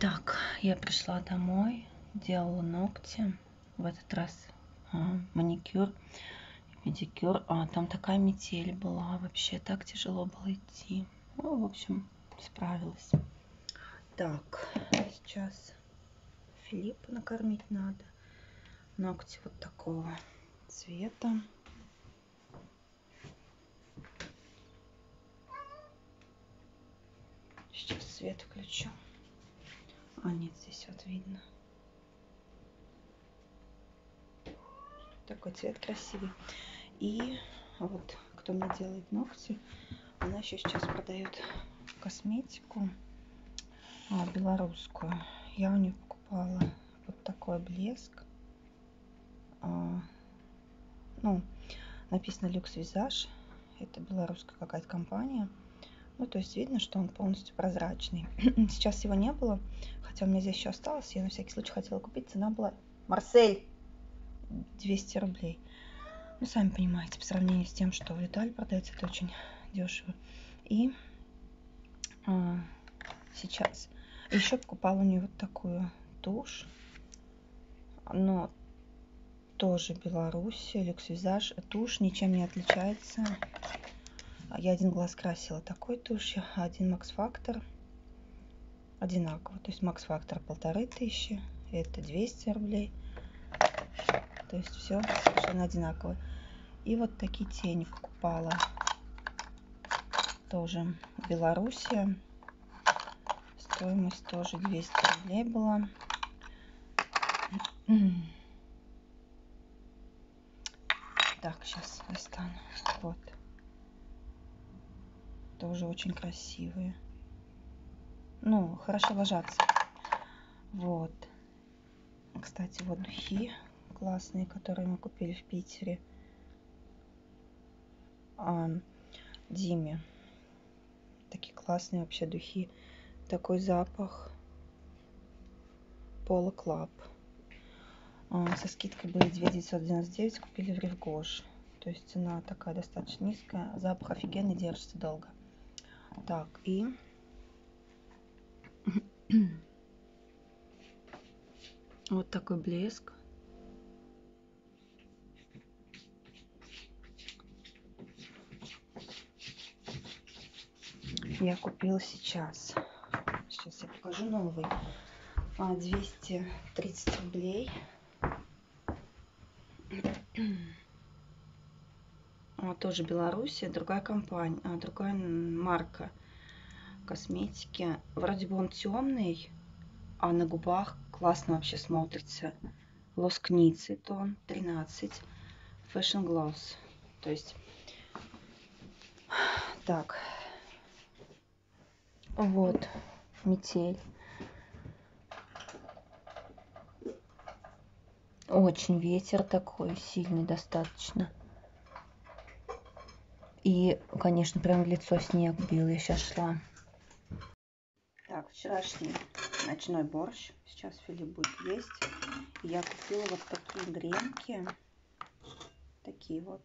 Так, я пришла домой, делала ногти. В этот раз а, маникюр, педикюр. А там такая метель была, вообще так тяжело было идти. Ну, в общем, справилась. Так, сейчас Филиппа накормить надо. Ногти вот такого цвета. Сейчас свет включу. А, нет, здесь вот видно. Такой цвет красивый. И вот, кто мне делает ногти, она еще сейчас продает косметику а, белорусскую. Я у нее покупала вот такой блеск. А, ну, написано люкс визаж. Это белорусская какая-то компания. Ну, то есть видно, что он полностью прозрачный. Сейчас его не было, хотя у меня здесь еще осталось. Я на всякий случай хотела купить. Цена была... Марсель! 200 рублей. Ну, сами понимаете, по сравнению с тем, что в Италии продается, это очень дешево. И а, сейчас еще покупала у нее вот такую тушь. Но тоже Беларусь, люкс визаж. Тушь ничем не отличается я один глаз красила такой тушью, а один Max Factor одинаково. То есть Max Factor полторы тысячи, это 200 рублей. То есть все совершенно одинаково. И вот такие тени покупала. Тоже Белоруссия. Стоимость тоже 200 рублей была. Так, сейчас достану. Вот тоже очень красивые. Ну, хорошо ложатся. Вот. Кстати, вот духи классные, которые мы купили в Питере. А, Диме. Такие классные вообще духи. Такой запах. Polo Club. Со скидкой были 2 999, купили в Рив Гош. То есть цена такая достаточно низкая. Запах офигенный, держится долго. Так, и вот такой блеск. Я купила сейчас. Сейчас я покажу новый. 230 а, рублей. Тоже Белоруссия, другая компания, а, другая марка косметики. Вроде бы он темный, а на губах классно вообще смотрится. Лоскницы тон 13. Fashion Gloss. То есть, так, вот, метель. Очень ветер такой сильный достаточно. И, конечно, прям в лицо снег бил. Я сейчас шла. Так, вчерашний ночной борщ. Сейчас Филипп будет есть. Я купила вот такие гренки. Такие вот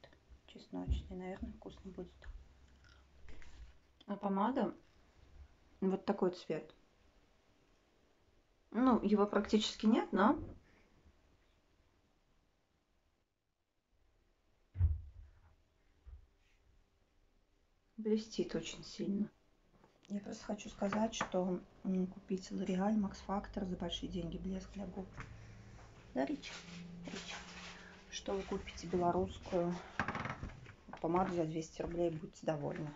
чесночные. Наверное, вкусно будет. А помада вот такой цвет. Ну, его практически нет, но блестит очень сильно. Я просто хочу сказать, что купить L'Oreal Max Factor за большие деньги блеск для губ. Да, Рич? Рич. Что вы купите белорусскую помаду за 200 рублей, будьте довольны.